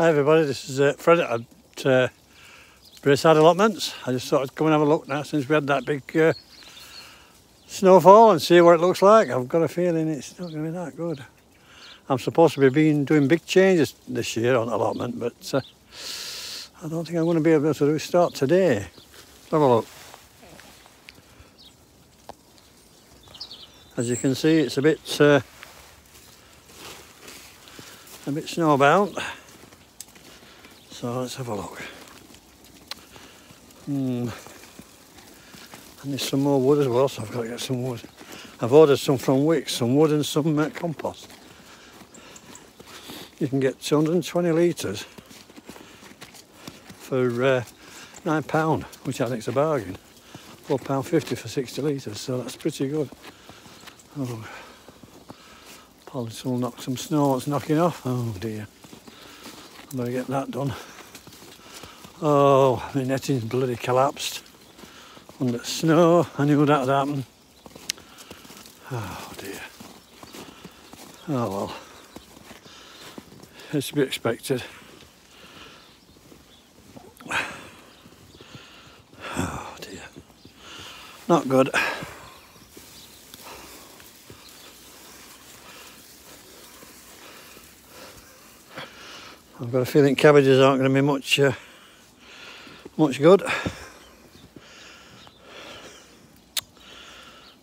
Hi everybody, this is uh, Fred at uh, Allotments. I just thought I'd come and have a look now since we had that big uh, snowfall and see what it looks like. I've got a feeling it's not going to be that good. I'm supposed to be doing big changes this year on allotment, but uh, I don't think I'm going to be able to start today. Let's have a look. As you can see, it's a bit uh, a bit snowbound. So let's have a look. Hmm. I need some more wood as well, so I've got to get some wood. I've ordered some from Wickes, some wood and some uh, compost. You can get 220 litres for uh, £9, which I think is a bargain. £4.50 for 60 litres, so that's pretty good. Oh, probably will knock some snow it's knocking off. Oh dear. I'm going to get that done. Oh, my netting's bloody collapsed under snow. I knew that would happen. Oh dear. Oh well. It's to be expected. Oh dear. Not good. I've got a feeling cabbages aren't going to be much uh, much good.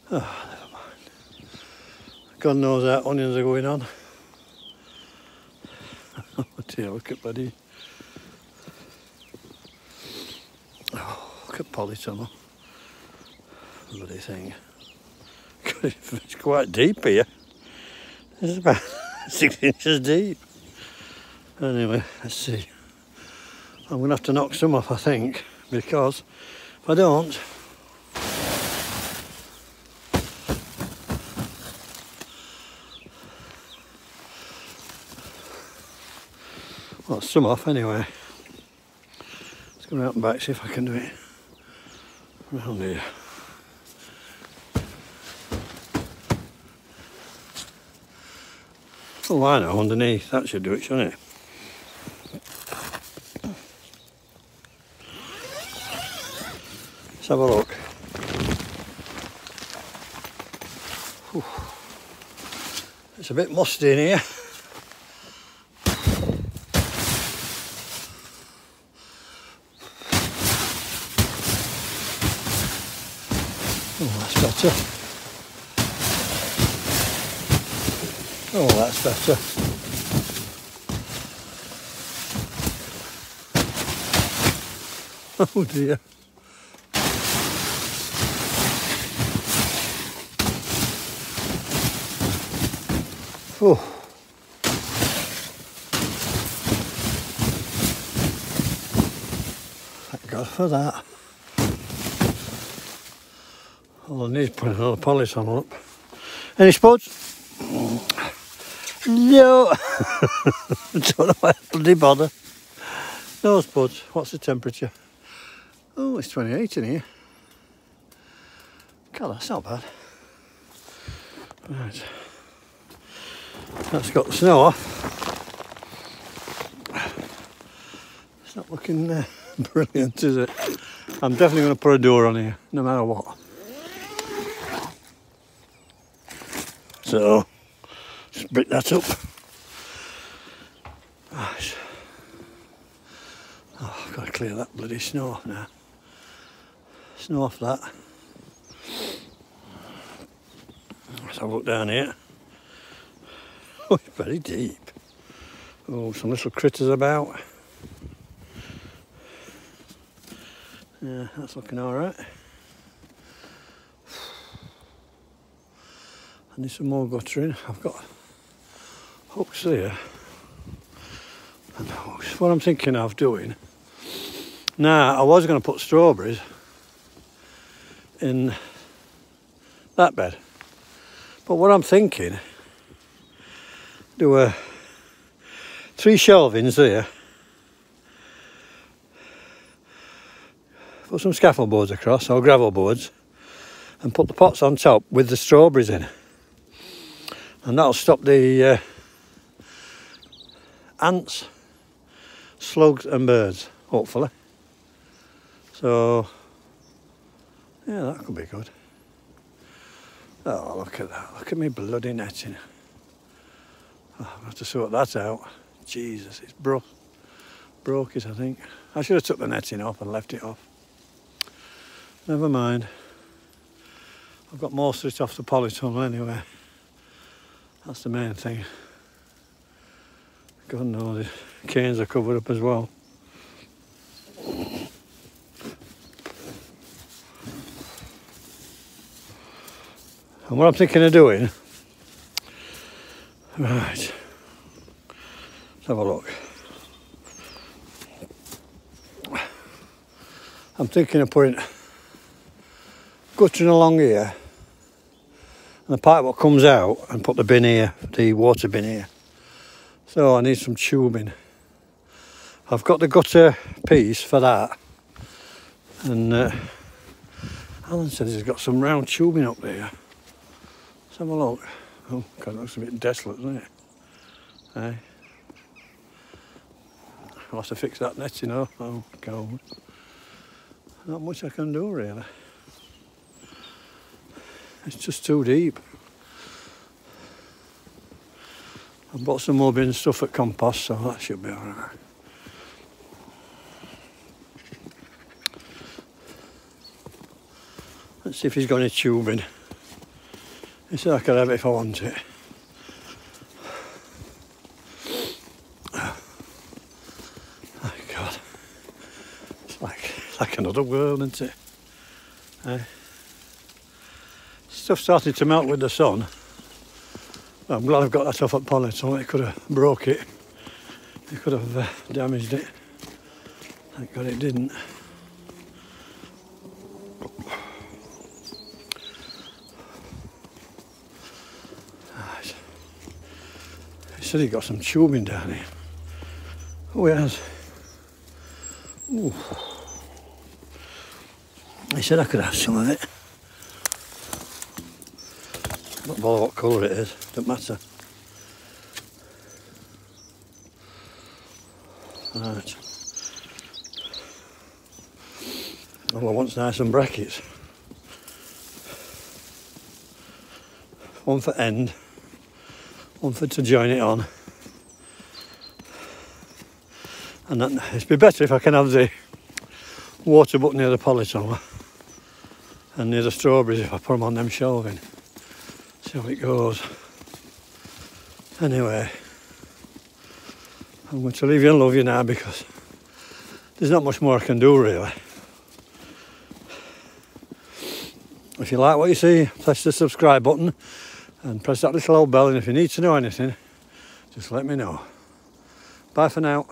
Oh, never mind. God knows how onions are going on. oh dear, look at buddy. Oh, look at polytunnel. Bloody thing. it's quite deep here. It's about six inches deep. Anyway, let's see. I'm going to have to knock some off, I think, because if I don't, well, some off anyway. Let's go out and back, see if I can do it around here. Oh, I know, underneath. That should do it, shouldn't it? Let's have a look. Whew. It's a bit musty in here. Oh, that's better. Oh, that's better. Oh dear. Oh. Thank God for that. All I need is put another polish on up. Any spuds? No. Don't know why I bloody bother. No spuds. What's the temperature? Oh, it's 28 in here. God, that's not bad. Right. That's got the snow off. It's not looking uh, brilliant, is it? I'm definitely going to put a door on here, no matter what. So, just brick that up. Oh, I've got to clear that bloody snow off now. Snow off that. Let's have a look down here. Oh, it's very deep. Oh, some little critters about. Yeah, that's looking all right. I need some more guttering. I've got hooks here. And. What I'm thinking of doing. Now, I was going to put strawberries in that bed. But what I'm thinking do a three shelvings there. Put some scaffold boards across or gravel boards and put the pots on top with the strawberries in. And that'll stop the uh, ants slugs and birds, hopefully. So, yeah, that could be good. Oh, look at that. Look at me bloody netting. I'll have to sort that out. Jesus, it's broke. Broke it, I think. I should have took the netting off and left it off. Never mind. I've got most of it off the polytunnel anyway. That's the main thing. God knows the canes are covered up as well. And what I'm thinking of doing, right, let's have a look. I'm thinking of putting guttering along here and the pipe what comes out and put the bin here, the water bin here. So I need some tubing. I've got the gutter piece for that and uh, Alan says he's got some round tubing up there. Let's have a look. Oh, God, it looks a bit desolate, doesn't it? Aye. I'll have to fix that net, you know. Oh, God. Not much I can do, really. It's just too deep. I bought some more bin stuff at compost, so that should be alright. Let's see if he's got any tubing. He said I could have it if I want it. Oh God. It's like like another world, isn't it? Uh, stuff starting to melt with the sun. I'm glad I've got that off at Polytunnel. It could have broke it. It could have uh, damaged it. Thank God it didn't. Said he got some tubing down here. Oh, he has. Ooh. He said I could have some of it. Not bother what colour it is, don't matter. Right. All I want's nice and brackets. One for end for to join it on. And it'd be better if I can have the water butt near the polytunnel and near the strawberries if I put them on them shelving. See how it goes. Anyway, I'm going to leave you and love you now because there's not much more I can do really. If you like what you see, press the subscribe button and press that little old bell and if you need to know anything just let me know. Bye for now